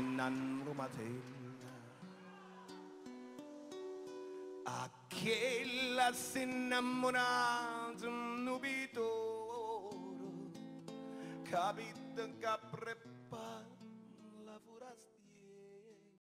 nan rumatella Aquella si innamorato nubito Capito che prepara